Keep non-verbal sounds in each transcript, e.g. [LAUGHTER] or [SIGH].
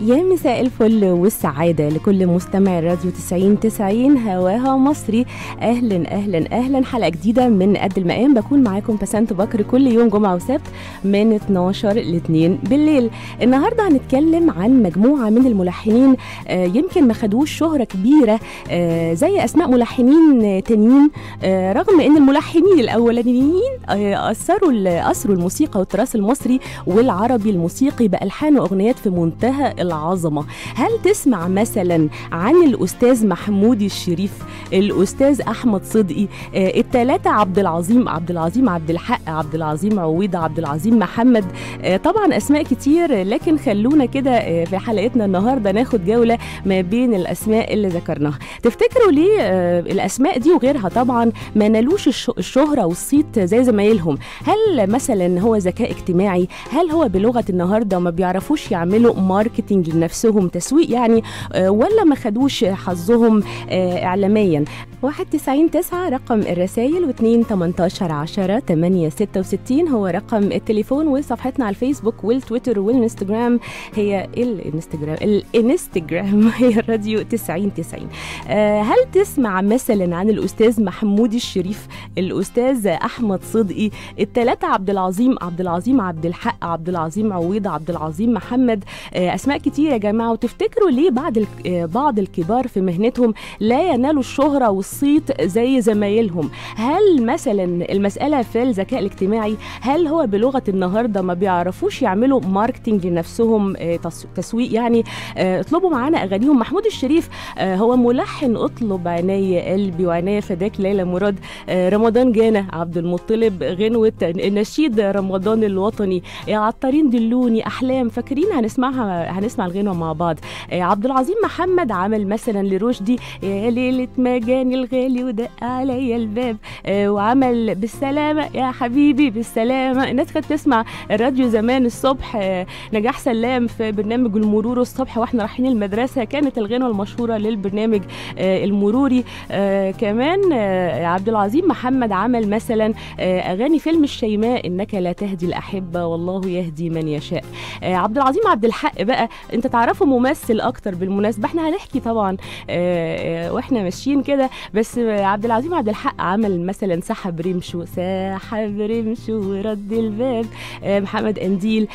يا مساء الفل والسعادة لكل مستمع راديو 90 90 هواها مصري. أهلا أهلا أهلا. حلقة جديدة من قد المقام بكون معاكم بسنت بكر كل يوم جمعة وسبت من 12 ل 2 بالليل. النهاردة هنتكلم عن مجموعة من الملحنين آه، يمكن ما خدوش شهرة كبيرة آه، زي أسماء ملحنين آه، تانيين رغم أن الملحنين الأولانيين أثروا أثروا الموسيقى والتراث المصري والعربي الموسيقي بألحان وأغنيات في منتهى العظمة. هل تسمع مثلا عن الأستاذ محمود الشريف الأستاذ أحمد صدقي آه، التلاتة عبد العظيم عبد العظيم عبد الحق عبد العظيم عويضة عبد العظيم محمد؟ آه، طبعا أسماء كتير لكن خلونا كده آه، في حلقتنا النهاردة ناخد جولة ما بين الأسماء اللي ذكرناها. تفتكروا ليه آه، الأسماء دي وغيرها؟ طبعا ما نالوش الش- الشهرة والصيت زي زمايلهم. هل مثلا هو ذكاء اجتماعي؟ هل هو بلغة النهارده ما بيعرفوش يعملوا marketing؟ لنفسهم تسويق يعني آه، ولا ما خدوش حظهم آه، اعلاميا. 91 9 رقم الرسائل و2 18 10 8 66 هو رقم التليفون وصفحتنا على الفيسبوك والتويتر والإنستجرام. هي الإنستجرام الإنستجرام [LAUGHS] هي راديو 90 90 آه، هل تسمع مثلا عن الأستاذ محمود الشريف الأستاذ أحمد صدقي الثلاثه عبد العظيم عبد العظيم عبد الحق عبد العظيم عويضه عبد العظيم محمد؟ أسماء كتير يا جماعة وتفتكروا ليه بعض آه، بعض الكبار في مهنتهم لا ينالوا الشهرة والصيت زي زمايلهم؟ هل مثلا المسألة في الذكاء الاجتماعي هل هو بلغة النهارده ما بيعرفوش يعملوا ماركتينج لنفسهم آه، تس- تسويق يعني؟ آه، اطلبوا معانا أغانيهم. محمود الشريف هو ملحن أطلب عيني قلبي وعيني فداك ليلى مراد رمضان جانا. عبد المطلب غنوة نشيد رمضان الوطني. عطارين دلوني أحلام فاكرين هنسمعها هنسمع الغنوة مع بعض. آه، عبد العظيم محمد عمل مثلا لرشدي يا ليلة ما جاني الغالي ودق عليا الباب. آه، وعمل بالسلامة يا حبيبي بالسلامة. الناس كانت تسمع الراديو زمان الصبح آه، نجاح سلام في برنامج المرور الصبح وإحنا رايحين المدرسة. كانت الغنوة المشهورة للبرنامج آه، المروري. آه، كمان آه، عبد العظيم محمد عمل مثلا آه، أغاني فيلم الشيماء إنك لا تهدي الأحبة والله يهدي من يشاء. آه، عبد العظيم عبد الحق بقى انت تعرفه ممثل أكتر بالمناسبة. إحنا هنحكي طبعا آه، آه، وإحنا ماشيين كده. بس عبد العظيم عبد الحق عمل مثلا سحب رمشه سحب رمشه ورد الباب. آه، محمد انديل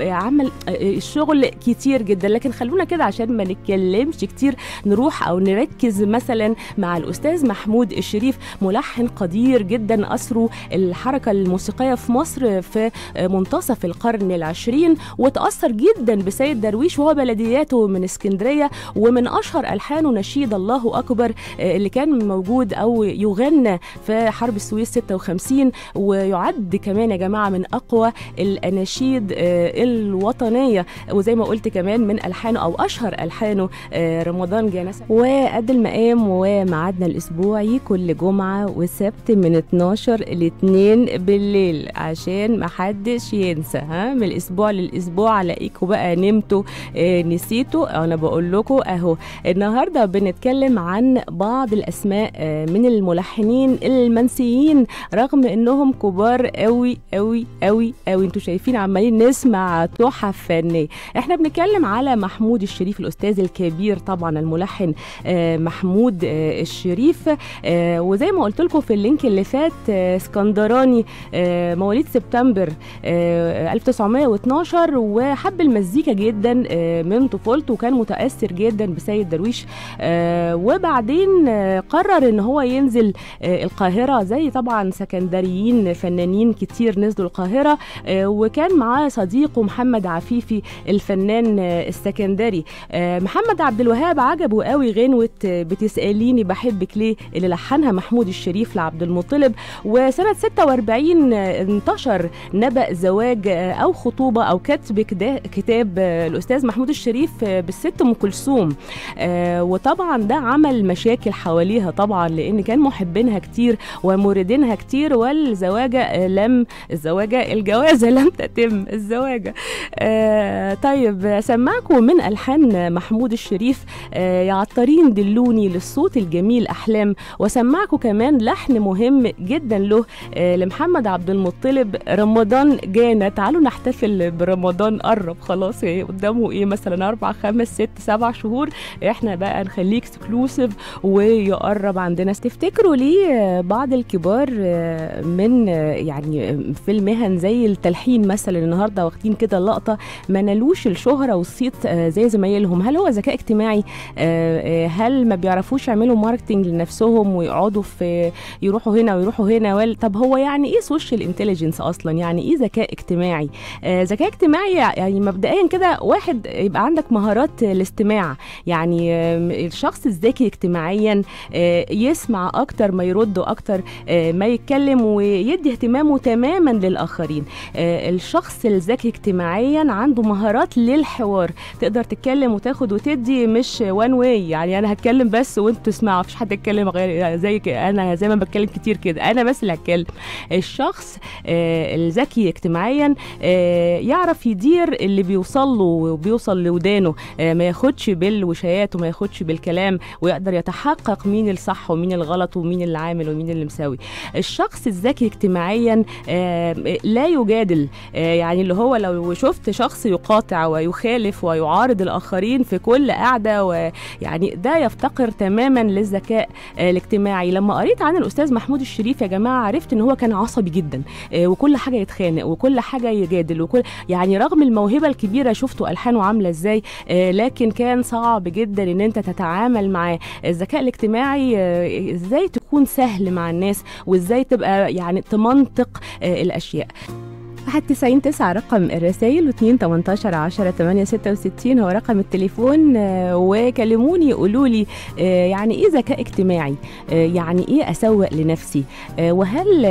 عمل الشغل كتير جدا. لكن خلونا كده عشان ما نتكلمش كتير نروح أو نركز مثلا مع الأستاذ محمود الشريف ملحن قدير جدا اثره الحركة الموسيقية في مصر في منتصف القرن العشرين وتأثر جدا بسيد درويش وهو بلدياته من اسكندرية ومن أشهر الحانه نشيد الله أكبر آه، اللي كان موجود أو يغنى في حرب السويس 56 ويعد كمان يا جماعة من أقوى الاناشيد آه، الوطنية. وزي ما قلت كمان من ألحانه أو أشهر ألحانه آه، رمضان جانس وقد المقام وميعادنا الأسبوعي كل جمعة وسبت من 12 ل 2 بالليل عشان محدش ينسى ها؟ من الأسبوع للأسبوع الاقيكوا بقى نمتوا آه، نسيتوا أنا بقول لكم أهو النهارده بنتكلم عن بعض الأسماء آه، من الملحنين المنسيين رغم إنهم كبار قوي قوي قوي قوي أنتوا شايفين عمالين نسمع تحف فنية. إحنا بنتكلم على محمود الشريف الأستاذ الكبير طبعا الملحن آه، محمود الشريف. وزي ما قلت لكم في اللينك اللي فات اسكندراني مواليد سبتمبر آه، 1912 وحب المزيكا جدا آه، من طفولته وكان متأثر جدا بسيد درويش. آه، وبعدين آه، قرر إن هو ينزل القاهرة زي طبعا سكندريين فنانين كتير نزلوا القاهرة. وكان معاه صديقه محمد عفيفي الفنان السكندري. محمد عبد الوهاب عجبه قوي غنوة بتسأليني بحبك ليه؟ اللي لحنها محمود الشريف لعبد المطلب. وسنة 46 آه، انتشر نبأ زواج أو خطوبة أو كتب كتاب الأستاذ محمود الشريف بالست أم كلثوم. آه، وطبعا ده عمل مشاكل حواليها طبعا لأن كان محبينها كتير وموردينها كتير والزواجه لم الزواجه الجوازه [LAUGHS] لم تتم الزواجه آه، طيب اسمعكم من ألحان محمود الشريف آه، يا عطارين دلوني للصوت الجميل أحلام. واسمعكم كمان لحن مهم جدا له لمحمد عبد المطلب رمضان جانا تعالوا نحتفل برمضان قرب خلاص قدامه إيه مثلا أربع خمس ست سبع شهور. إحنا بقى نخليه exclusive ويقرب عندنا. تفتكروا ليه بعض الكبار من يعني في المهن زي التلحين مثلا النهارده واخدين كده لقطة ما نالوش الشهرة والصيت زي زمايلهم؟ هل هو ذكاء اجتماعي؟ هل ما بيعرفوش يعملوا marketing لنفسهم ويقعدوا في يروحوا هنا ويروحوا هنا؟ طب هو يعني إيه social intelligence أصلا؟ يعني إيه ذكاء اجتماعي؟ ذكاء اجتماعي يعني مبدئيا كده واحد يبقى عندك مهارات الاستماع. يعني الشخص الذكي اجتماعيا يسمع أكتر ما يرد أكتر ما يتكلم ويدي اهتمامه تماما للآخرين. الشخص الذكي اجتماعيا عنده مهارات للحوار. تقدر تتكلم وتاخد وتدي مش وان واي يعني أنا هتكلم بس وانتوا تسمعوا مفيش حد يتكلم غير زي أنا زي ما بتكلم كتير كده. أنا بس اللي هتكلم. الشخص الذكي اجتماعيا يعرف يدير اللي بيوصل له وبيوصل لودانه ما ياخدش بالوشايات وما ياخدش بالكلام ويقدر يتحقق مين الصح ومين الغلط ومين اللي عامل ومين اللي مساوي. الشخص الذكي اجتماعيا لا يجادل يعني اللي هو لو شفت شخص يقاطع ويخالف ويعارض الآخرين في كل قعدة ويعني ده يفتقر تماما للذكاء الاجتماعي. لما قريت عن الأستاذ محمود الشريف يا جماعة عرفت إن هو كان عصبي جدا وكل حاجة يتخانق وكل حاجة يجادل وكل يعني رغم الموهبة الكبيرة شفتوا ألحانه عاملة إزاي لكن كان صعب جدا إن أنت تتعامل معاه الذكاء الاجتماعي إزاي تكون سهل مع الناس وإزاي تبقى يعني تمنطق الأشياء. واحد تسعين تسعة رقم الرسائل واتنين تمنتاشر عشرة تمانية ستة وستين هو رقم التليفون. وكلموني قولوا لي يعني إيه ذكاء اجتماعي؟ يعني إيه أسوق لنفسي؟ وهل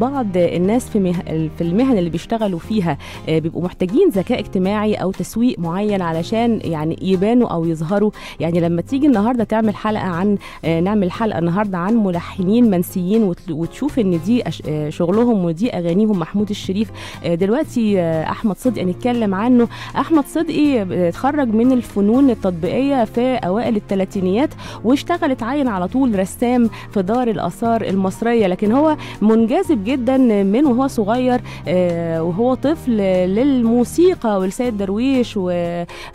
بعض الناس في في المهن اللي بيشتغلوا فيها بيبقوا محتاجين ذكاء اجتماعي أو تسويق معين علشان يعني يبانوا أو يظهروا؟ يعني لما تيجي النهارده تعمل حلقة عن نعمل حلقة النهارده عن ملحنين منسيين وتشوف إن دي شغلهم ودي أغانيهم محمود الشريف دلوقتي أحمد صدقي نتكلم عنه. أحمد صدقي اتخرج من الفنون التطبيقية في أوائل الثلاثينيات واشتغل اتعين على طول رسام في دار الآثار المصرية لكن هو منجذب جدا من وهو صغير وهو طفل للموسيقى والسيد درويش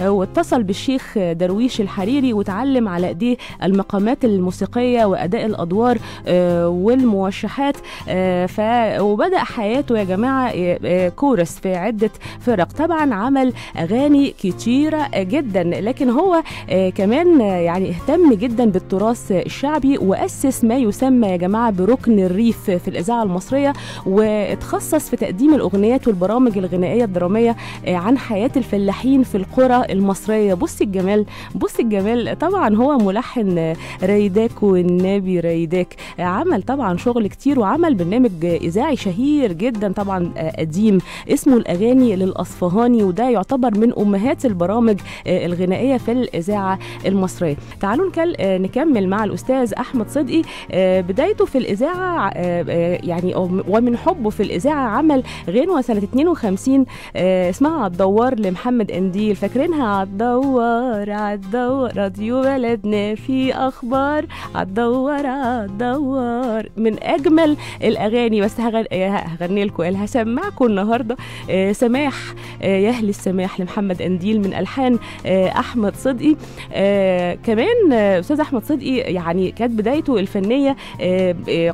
واتصل بالشيخ درويش الحريري وتعلم على أيديه المقامات الموسيقية وأداء الأدوار والموشحات ف وبدأ حياته يا جماعة كورس في عدة فرق. طبعا عمل أغاني كتيرة جدا لكن هو كمان يعني اهتم جدا بالتراث الشعبي وأسس ما يسمى يا جماعة بركن الريف في الإذاعة المصرية وتخصص في تقديم الأغنيات والبرامج الغنائية الدرامية عن حياة الفلاحين في القرى المصرية. بصي الجمال بصي الجمال. طبعا هو ملحن ريداك والنبي ريداك. عمل طبعا شغل كتير وعمل برنامج إذاعي شهير جدا. طبعا قديم اسمه الأغاني للأصفهاني وده يعتبر من أمهات البرامج الغنائية في الإذاعة المصرية. تعالوا نكمل مع الأستاذ أحمد صدقي. بدايته في الإذاعة يعني ومن حبه في الإذاعة عمل غنوة سنة 52 اسمها عالدوار لمحمد أنديل فاكرينها؟ عالدوار عالدوار راديو بلدنا في أخبار. عالدوار عالدوار من أجمل الأغاني. بس هغني لكم هسمعكم النهارده. آه سماح آه يهلي السماح لمحمد أنديل من ألحان آه أحمد صدقي. كمان أستاذ أحمد صدقي يعني كانت بدايته الفنية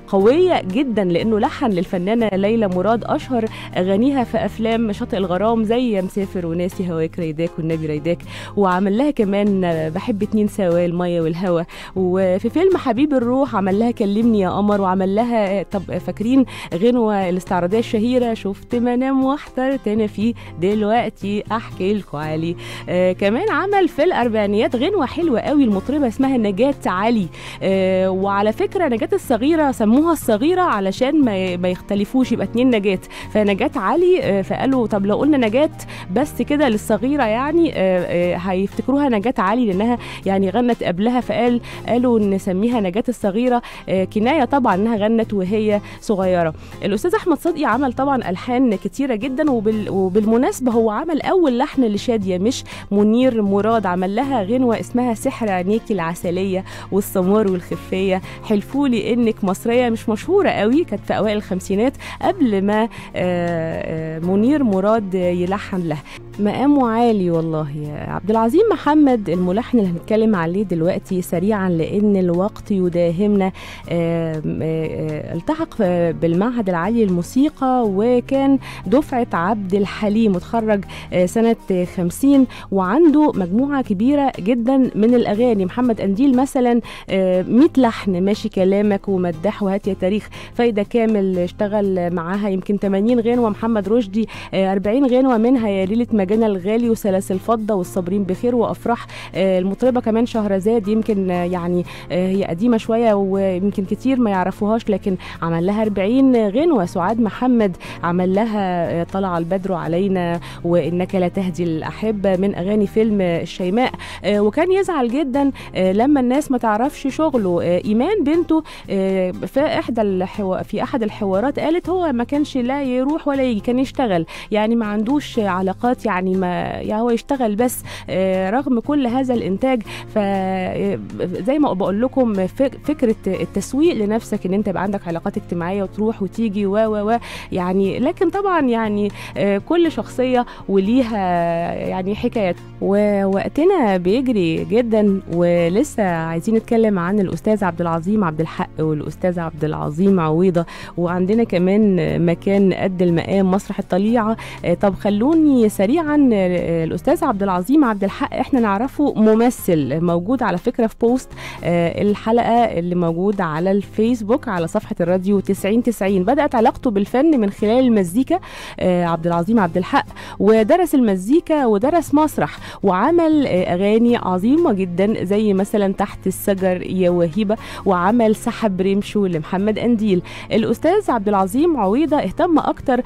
قوية جدا لأنه لحن للفنانة ليلى مراد أشهر أغانيها في أفلام شاطئ الغرام زي مسافر وناسي هواك ريداك والنبي ريداك. وعمل لها كمان بحب اتنين سوا الميه والهوا وفي فيلم حبيب الروح عمل لها كلمني يا قمر وعمل لها طب فاكرين غنوة الاستعراضية الشهيرة؟ شفت؟ منام واحترت أنا فيه دلوقتي أحكي لكم عليه آه كمان عمل في الأربعينيات غنوة حلوة قوي المطربة اسمها نجاة علي. آه وعلى فكرة نجاة الصغيرة سموها الصغيرة علشان ما, ما يختلفوش يبقى اتنين نجاة. فنجاة علي آه فقالوا طب لو قلنا نجاة بس كده للصغيرة يعني آه آه هيفتكروها نجاة علي لأنها يعني غنت قبلها. فقال قالوا نسميها نجاة الصغيرة آه كناية طبعا إنها غنت وهي صغيرة. الأستاذ أحمد صدقي عمل طبعا ألحان كتيرة جدا وبال... وبالمناسبة هو عمل أول لحن لشاديه مش منير مراد عمل لها غنوة اسمها سحر عينيكي العسلية والسمار والخفية. حلفولي إنك مصرية مش مشهورة قوي كانت في أوائل الخمسينات قبل ما آه منير مراد يلحن لها. مقامه عالي والله. يا عبد العظيم محمد الملحن اللي هنتكلم عليه دلوقتي سريعا لأن الوقت يداهمنا التحق بالمعهد العالي للموسيقى وكان دفعة عبد الحليم متخرج سنة 50 وعنده مجموعة كبيرة جدا من الأغاني. محمد أنديل مثلا آه، 100 لحن ماشي كلامك ومداح وهات يا تاريخ. فايدة كامل اشتغل معاها يمكن 80 غنوة. محمد رشدي آه، 40 غنوة منها. يا ليلة مجانا الغالي وسلاسل فضة والصابرين بخير وأفراح. آه، المطربة كمان شهرزاد يمكن آه، يعني آه، هي قديمة شوية ويمكن كتير ما يعرفوهاش لكن عمل لها 40 غنوة سعاد محمد عمل لها طلع البدر علينا وإنك لا تهدي الأحبة من أغاني فيلم الشيماء. وكان يزعل جدا لما الناس ما تعرفش شغله. إيمان بنته في الحو... في أحد الحوارات قالت هو ما كانش لا يروح ولا يجي كان يشتغل. يعني ما عندوش علاقات يعني ما يعني هو يشتغل بس آه، رغم كل هذا الإنتاج ف آه، ما بقول لكم فك- فكرة التسويق لنفسك إن أنت يبقى عندك علاقات اجتماعية وتروح وتيجي و و و يعني لكن طبعا يعني آه، كل شخصية وليها يعني حكايات. ووقتنا بيجري جدا ولسه عايزين نتكلم عن الأستاذ عبد العظيم عبد الحق والاستاذ عبد العظيم عويضة وعندنا كمان مكان قد المقام مسرح الطليعة. طب خلوني سريعا آه، الأستاذ عبد العظيم عبد الحق. إحنا نعرفه ممثل موجود على فكرة في بوست آه، الحلقة اللي موجود على الفيسبوك على صفحة الراديو 90 90 بدأت علاقته بالفن من خلال المزيكا آه، عبد العظيم عبد الحق ودرس المزيكا ودرس مسرح وعمل آه، أغاني عظيمة جدا زي مثلا تحت الشجر يا وهيبة وعمل سحب رمشو لمحمد أنديل. الأستاذ عبد العظيم عويضة اهتم أكتر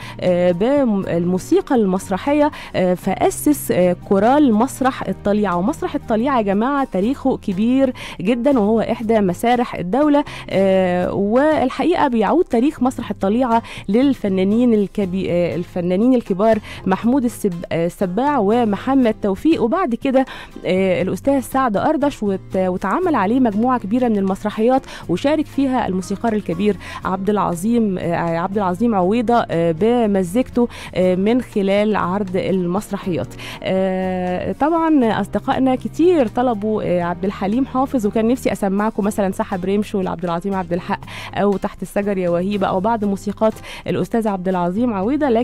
بالموسيقى المسرحية فأسس آه، كورال مسرح الطليعة. ومسرح الطليعة يا جماعة تاريخه كبير جدا وهو إحدى مسارح الدولة. آه، والحقيقة بيعود تاريخ مسرح الطليعة للفنانين الكبي... آه، الفنانين الكبار محمود السب... السباع ومحمد توفيق. وبعد كده الأستاذ سعد أردش وت... وتعامل عليه مجموعة كبيرة من المسرحيات وشارك فيها الموسيقار الكبير عبد العظيم عبد العظيم عويضة آه، بمزيكته من خلال عرض المسرحيات. آه، طبعا أصدقائنا كتير طلبوا آه، عبد الحليم حافظ وكان نفسي أسمعكم مثلا سحب ريمشو لعبد العظيم عبد الحق أو تحت الشجر يا وهيبة أو بعض موسيقات الأستاذ عبد العظيم عويضة لكن